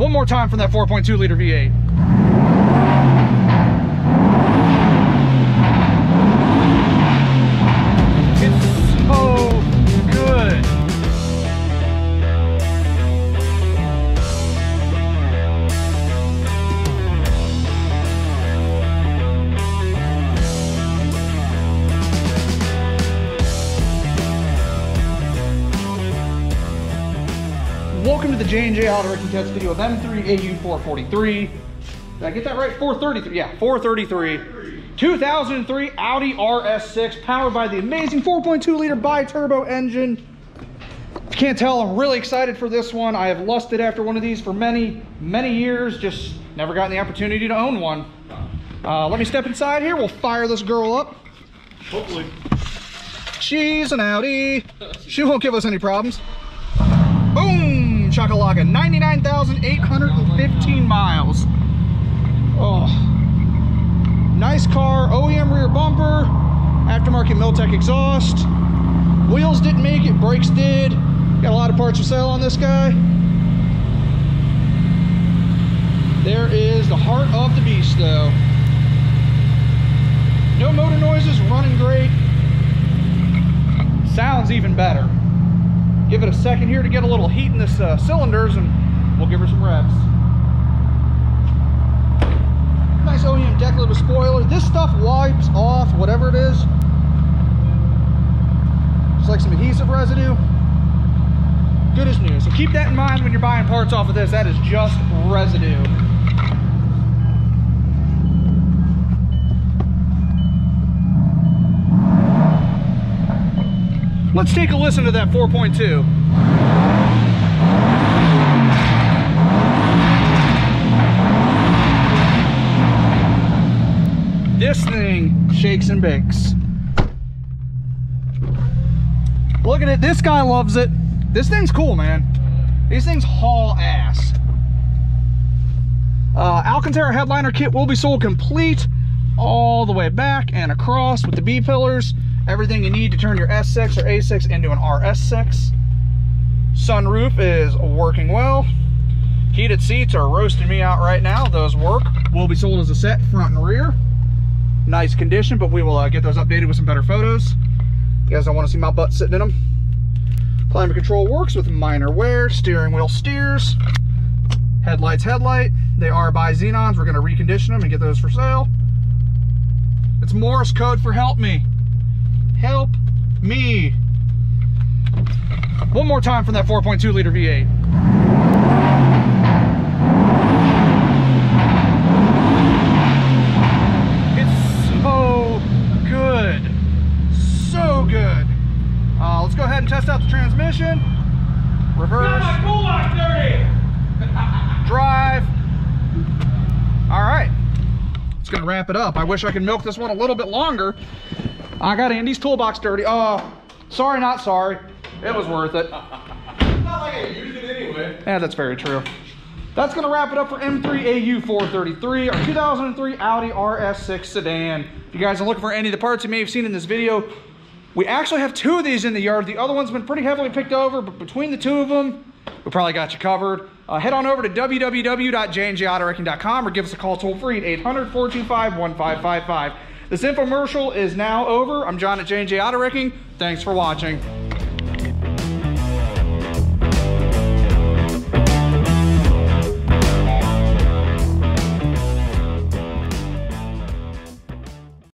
One more time from that 4.2 liter V8. Welcome to the J&J Auto Wrecking Test video of M3AU443. Did I get that right? 433, yeah, 433. 2003 Audi RS6 powered by the amazing 4.2 liter bi-turbo engine. If you can't tell, I'm really excited for this one. I have lusted after one of these for many, many years, just never gotten the opportunity to own one. Uh, let me step inside here. We'll fire this girl up. Hopefully. She's an Audi. She won't give us any problems. Boom! Chakalaka. 99,815 miles. Oh. Nice car. OEM rear bumper. Aftermarket Milltek exhaust. Wheels didn't make it. Brakes did. Got a lot of parts for sale on this guy. There is the heart of the beast though. No motor noises. Running great sounds even better. Give it a second here to get a little heat in this uh, cylinders and we'll give her some revs. Nice OEM with spoiler. This stuff wipes off whatever it is. Just like some adhesive residue. Good as new. So keep that in mind when you're buying parts off of this. That is just residue. Let's take a listen to that 4.2. This thing shakes and bakes. Look at it. This guy loves it. This thing's cool, man. These things haul ass. Uh, Alcantara headliner kit will be sold complete all the way back and across with the B pillars. Everything you need to turn your S6 or A6 into an RS6. Sunroof is working well. Heated seats are roasting me out right now. Those work. Will be sold as a set, front and rear. Nice condition, but we will uh, get those updated with some better photos. You guys don't want to see my butt sitting in them. Climate control works with minor wear. Steering wheel steers. Headlights headlight. They are bi-xenons. We're going to recondition them and get those for sale. It's Morse code for help me. Help me. One more time from that 4.2 liter V8. It's so good. So good. Uh, let's go ahead and test out the transmission. Reverse. Drive. All right. It's gonna wrap it up. I wish I could milk this one a little bit longer. I got Andy's toolbox dirty. Oh, sorry, not sorry. It was worth it. Not like I use it anyway. Yeah, that's very true. That's going to wrap it up for M3AU433, our 2003 Audi RS6 sedan. If you guys are looking for any of the parts you may have seen in this video, we actually have two of these in the yard. The other one's been pretty heavily picked over, but between the two of them, we probably got you covered. Uh, head on over to www.jandjautowrecking.com or give us a call toll free at 800-425-1555. This infomercial is now over. I'm John at J&J Auto Wrecking. Thanks for watching.